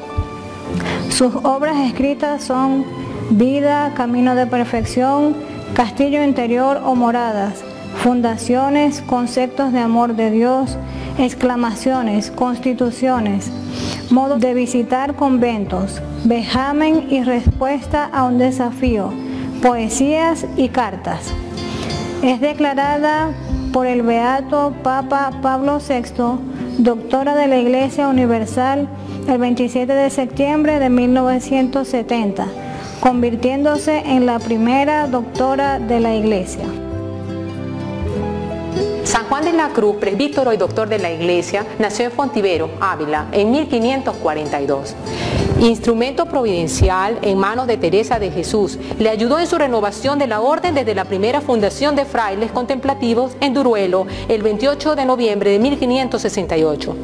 Sus obras escritas son Vida, Camino de Perfección, Castillo Interior o Moradas, Fundaciones, Conceptos de Amor de Dios, Exclamaciones, Constituciones, Modo de visitar conventos, vejamen y respuesta a un desafío, poesías y cartas. Es declarada por el Beato Papa Pablo VI, doctora de la Iglesia Universal, el 27 de septiembre de 1970, convirtiéndose en la primera doctora de la Iglesia. Juan de la Cruz, presbítero y doctor de la Iglesia, nació en Fontivero, Ávila, en 1542. Instrumento providencial en manos de Teresa de Jesús, le ayudó en su renovación de la orden desde la primera fundación de frailes contemplativos en Duruelo el 28 de noviembre de 1568.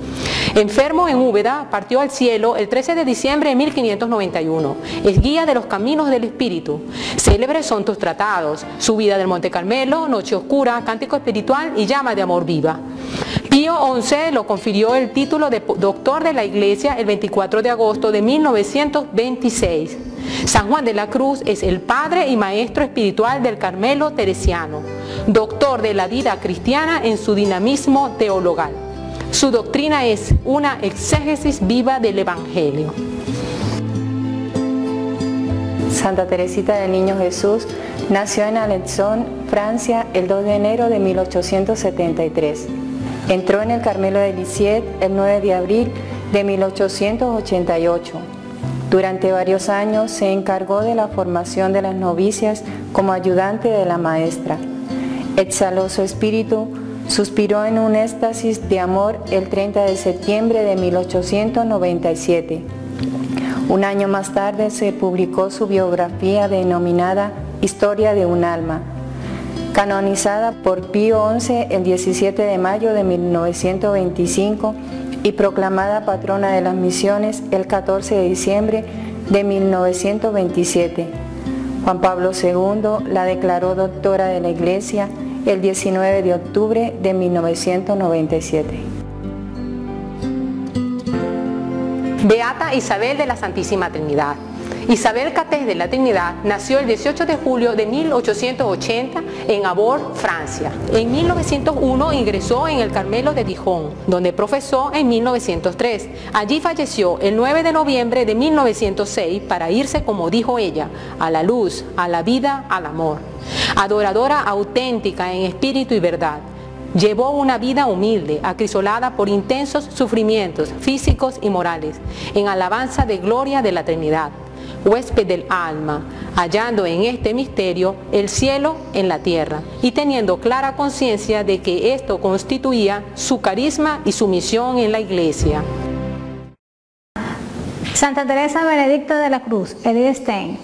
Enfermo en Úbeda, partió al cielo el 13 de diciembre de 1591. Es guía de los caminos del Espíritu. Célebres son tus tratados, su vida del Monte Carmelo, Noche Oscura, Cántico Espiritual y Llama de Amor Viva. Pío XI lo confirió el título de doctor de la Iglesia el 24 de agosto de 1926. San Juan de la Cruz es el padre y maestro espiritual del Carmelo Teresiano, doctor de la vida cristiana en su dinamismo teologal. Su doctrina es una exégesis viva del Evangelio. Santa Teresita del Niño Jesús nació en Alençon, Francia, el 2 de enero de 1873. Entró en el Carmelo de Lisieux el 9 de abril de 1888. Durante varios años se encargó de la formación de las novicias como ayudante de la maestra. Exhaló su espíritu, suspiró en un éxtasis de amor el 30 de septiembre de 1897. Un año más tarde se publicó su biografía denominada Historia de un alma, canonizada por Pío XI el 17 de mayo de 1925 y proclamada patrona de las misiones el 14 de diciembre de 1927. Juan Pablo II la declaró doctora de la Iglesia el 19 de octubre de 1997. Beata Isabel de la Santísima Trinidad. Isabel Catés de la Trinidad nació el 18 de julio de 1880 en Abor, Francia. En 1901 ingresó en el Carmelo de Dijon, donde profesó en 1903. Allí falleció el 9 de noviembre de 1906 para irse, como dijo ella, a la luz, a la vida, al amor. Adoradora auténtica en espíritu y verdad. Llevó una vida humilde, acrisolada por intensos sufrimientos físicos y morales, en alabanza de gloria de la Trinidad huésped del alma, hallando en este misterio el cielo en la tierra y teniendo clara conciencia de que esto constituía su carisma y su misión en la iglesia. Santa Teresa Benedicta de la Cruz, Edith Stein,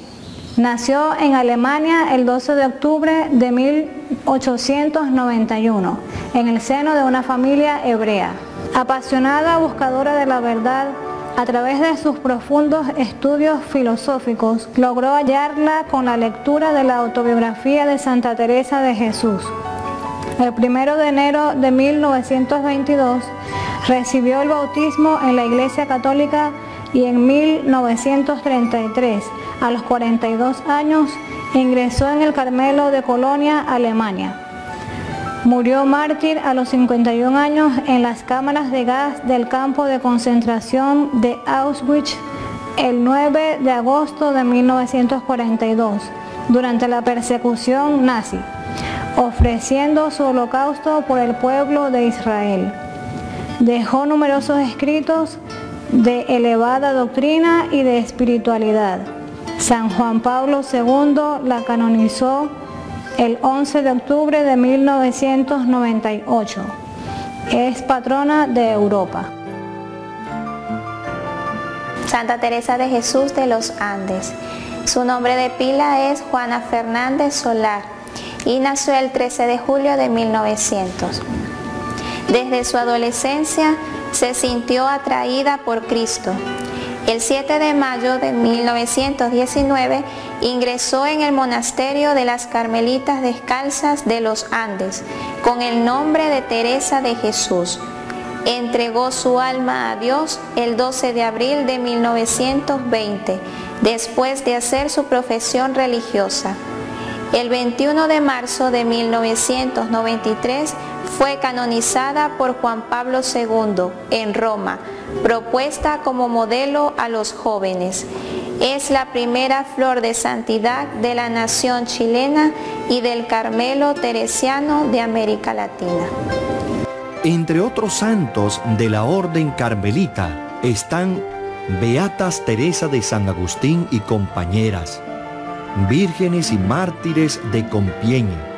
nació en Alemania el 12 de octubre de 1891, en el seno de una familia hebrea. Apasionada buscadora de la verdad, a través de sus profundos estudios filosóficos, logró hallarla con la lectura de la autobiografía de Santa Teresa de Jesús. El 1 de enero de 1922 recibió el bautismo en la Iglesia Católica y en 1933, a los 42 años, ingresó en el Carmelo de Colonia, Alemania. Murió mártir a los 51 años en las cámaras de gas del campo de concentración de Auschwitz el 9 de agosto de 1942, durante la persecución nazi, ofreciendo su holocausto por el pueblo de Israel. Dejó numerosos escritos de elevada doctrina y de espiritualidad. San Juan Pablo II la canonizó el 11 de octubre de 1998. Es patrona de Europa. Santa Teresa de Jesús de los Andes. Su nombre de pila es Juana Fernández Solar y nació el 13 de julio de 1900. Desde su adolescencia se sintió atraída por Cristo. El 7 de mayo de 1919 ingresó en el monasterio de las Carmelitas Descalzas de los Andes con el nombre de Teresa de Jesús. Entregó su alma a Dios el 12 de abril de 1920, después de hacer su profesión religiosa. El 21 de marzo de 1993 fue canonizada por Juan Pablo II en Roma, propuesta como modelo a los jóvenes. Es la primera flor de santidad de la nación chilena y del Carmelo Teresiano de América Latina. Entre otros santos de la Orden Carmelita están Beatas Teresa de San Agustín y compañeras, vírgenes y mártires de Compiègne,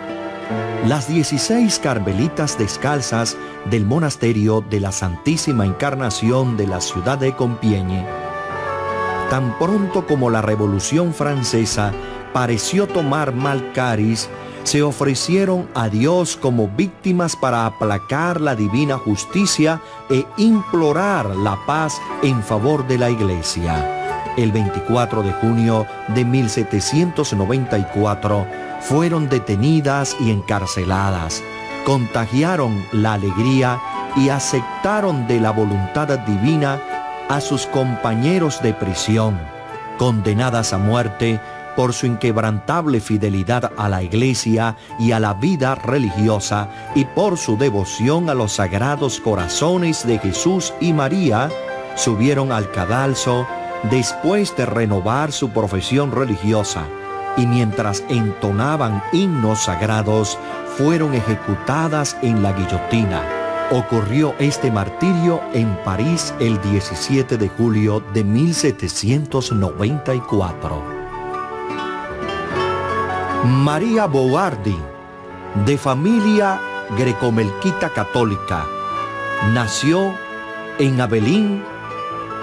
las 16 carmelitas descalzas del monasterio de la Santísima Encarnación de la ciudad de Compiègne. Tan pronto como la Revolución Francesa pareció tomar mal cariz, se ofrecieron a Dios como víctimas para aplacar la divina justicia e implorar la paz en favor de la Iglesia. El 24 de junio de 1794, fueron detenidas y encarceladas, contagiaron la alegría y aceptaron de la voluntad divina a sus compañeros de prisión, condenadas a muerte por su inquebrantable fidelidad a la iglesia y a la vida religiosa y por su devoción a los sagrados corazones de Jesús y María, subieron al cadalso después de renovar su profesión religiosa y mientras entonaban himnos sagrados, fueron ejecutadas en la guillotina. Ocurrió este martirio en París el 17 de julio de 1794. María Boardi, de familia grecomelquita católica, nació en Abelín,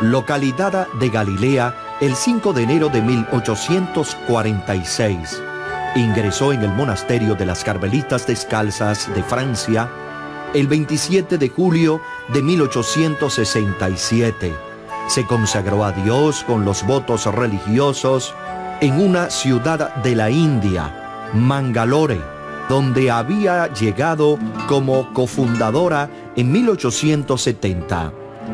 localidad de Galilea, el 5 de enero de 1846. Ingresó en el monasterio de las Carmelitas Descalzas de Francia el 27 de julio de 1867. Se consagró a Dios con los votos religiosos en una ciudad de la India, Mangalore, donde había llegado como cofundadora en 1870.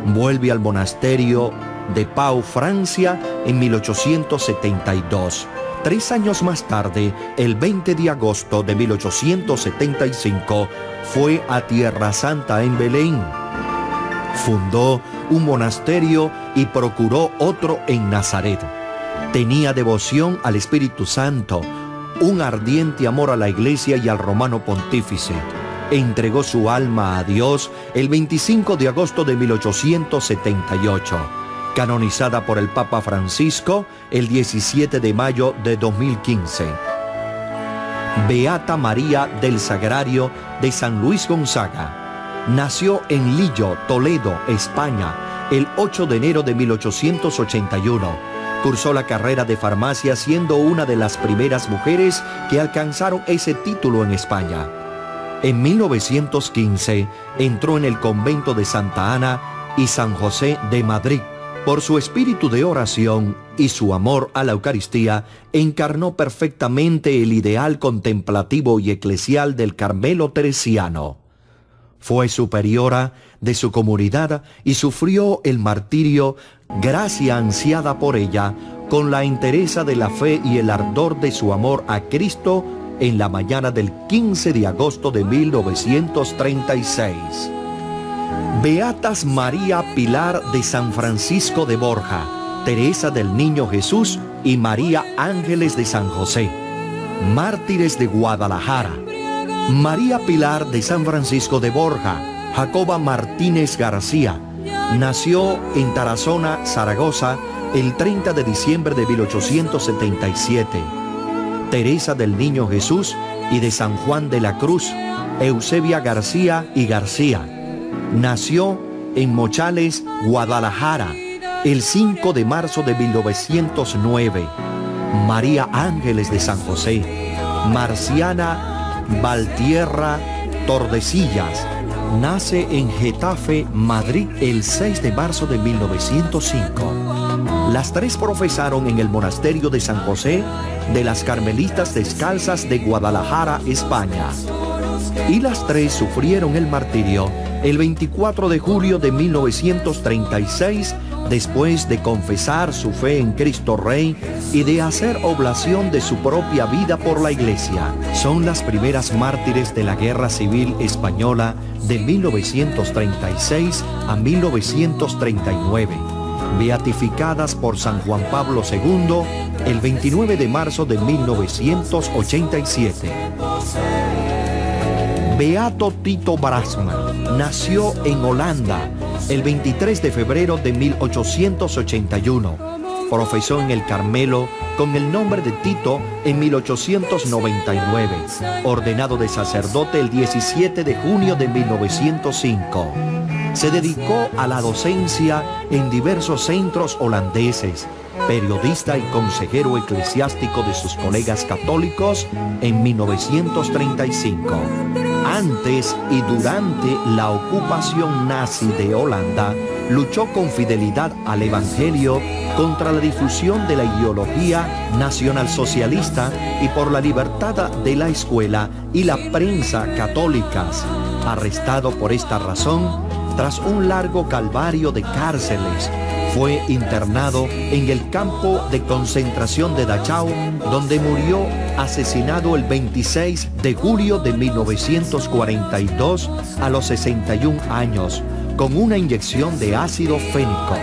Vuelve al monasterio de Pau, Francia, en 1872. Tres años más tarde, el 20 de agosto de 1875, fue a Tierra Santa en Belén. Fundó un monasterio y procuró otro en Nazaret. Tenía devoción al Espíritu Santo, un ardiente amor a la iglesia y al romano pontífice. Entregó su alma a Dios el 25 de agosto de 1878 canonizada por el Papa Francisco el 17 de mayo de 2015. Beata María del Sagrario de San Luis Gonzaga. Nació en Lillo, Toledo, España, el 8 de enero de 1881. Cursó la carrera de farmacia siendo una de las primeras mujeres que alcanzaron ese título en España. En 1915 entró en el convento de Santa Ana y San José de Madrid. Por su espíritu de oración y su amor a la Eucaristía, encarnó perfectamente el ideal contemplativo y eclesial del Carmelo teresiano. Fue superiora de su comunidad y sufrió el martirio, gracia ansiada por ella, con la entereza de la fe y el ardor de su amor a Cristo en la mañana del 15 de agosto de 1936. Beatas María Pilar de San Francisco de Borja, Teresa del Niño Jesús y María Ángeles de San José. Mártires de Guadalajara. María Pilar de San Francisco de Borja, Jacoba Martínez García. Nació en Tarazona, Zaragoza, el 30 de diciembre de 1877. Teresa del Niño Jesús y de San Juan de la Cruz, Eusebia García y García. Nació en Mochales, Guadalajara, el 5 de marzo de 1909. María Ángeles de San José, Marciana Valtierra Tordesillas, nace en Getafe, Madrid, el 6 de marzo de 1905. Las tres profesaron en el monasterio de San José de las Carmelitas Descalzas de Guadalajara, España. Y las tres sufrieron el martirio el 24 de julio de 1936 después de confesar su fe en Cristo Rey y de hacer oblación de su propia vida por la iglesia. Son las primeras mártires de la Guerra Civil Española de 1936 a 1939, beatificadas por San Juan Pablo II el 29 de marzo de 1987. Beato Tito Brasman nació en Holanda el 23 de febrero de 1881. Profesó en el Carmelo con el nombre de Tito en 1899. Ordenado de sacerdote el 17 de junio de 1905. Se dedicó a la docencia en diversos centros holandeses. Periodista y consejero eclesiástico de sus colegas católicos en 1935 antes y durante la ocupación nazi de Holanda, luchó con fidelidad al Evangelio contra la difusión de la ideología nacionalsocialista y por la libertad de la escuela y la prensa católicas. Arrestado por esta razón, tras un largo calvario de cárceles, fue internado en el campo de concentración de Dachau, donde murió asesinado el 26 de julio de 1942 a los 61 años, con una inyección de ácido fénico.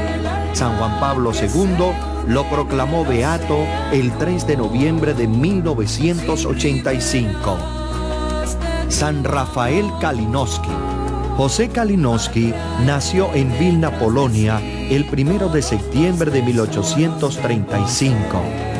San Juan Pablo II lo proclamó beato el 3 de noviembre de 1985. San Rafael Kalinowski José Kalinowski nació en Vilna, Polonia, el 1 de septiembre de 1835.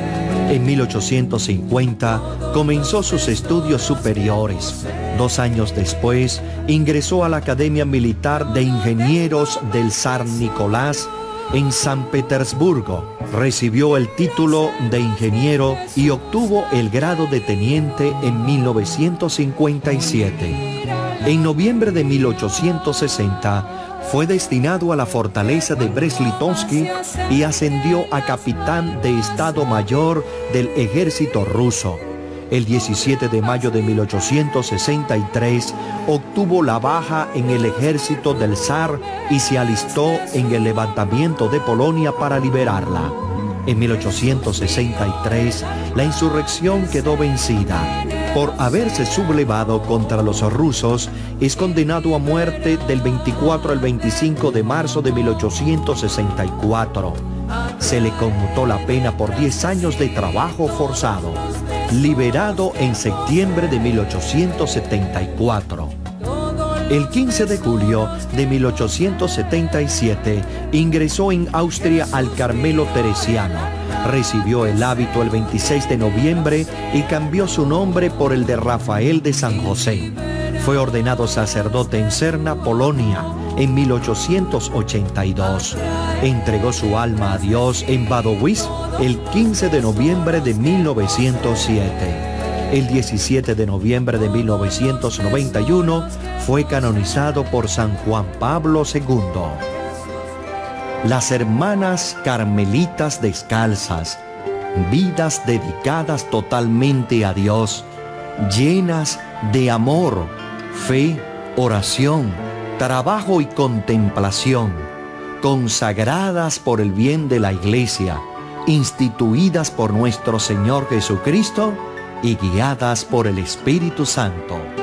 En 1850 comenzó sus estudios superiores. Dos años después ingresó a la Academia Militar de Ingenieros del Zar Nicolás en San Petersburgo. Recibió el título de ingeniero y obtuvo el grado de teniente en 1957. En noviembre de 1860 fue destinado a la fortaleza de Breslitovsky y ascendió a capitán de Estado Mayor del ejército ruso. El 17 de mayo de 1863 obtuvo la baja en el ejército del zar y se alistó en el levantamiento de Polonia para liberarla. En 1863 la insurrección quedó vencida por haberse sublevado contra los rusos, es condenado a muerte del 24 al 25 de marzo de 1864. Se le conmutó la pena por 10 años de trabajo forzado, liberado en septiembre de 1874. El 15 de julio de 1877 ingresó en Austria al Carmelo Teresiano Recibió el hábito el 26 de noviembre y cambió su nombre por el de Rafael de San José. Fue ordenado sacerdote en Cerna, Polonia, en 1882. Entregó su alma a Dios en Badowis el 15 de noviembre de 1907. El 17 de noviembre de 1991 fue canonizado por San Juan Pablo II. Las hermanas carmelitas descalzas, vidas dedicadas totalmente a Dios, llenas de amor, fe, oración, trabajo y contemplación, consagradas por el bien de la iglesia, instituidas por nuestro Señor Jesucristo y guiadas por el Espíritu Santo.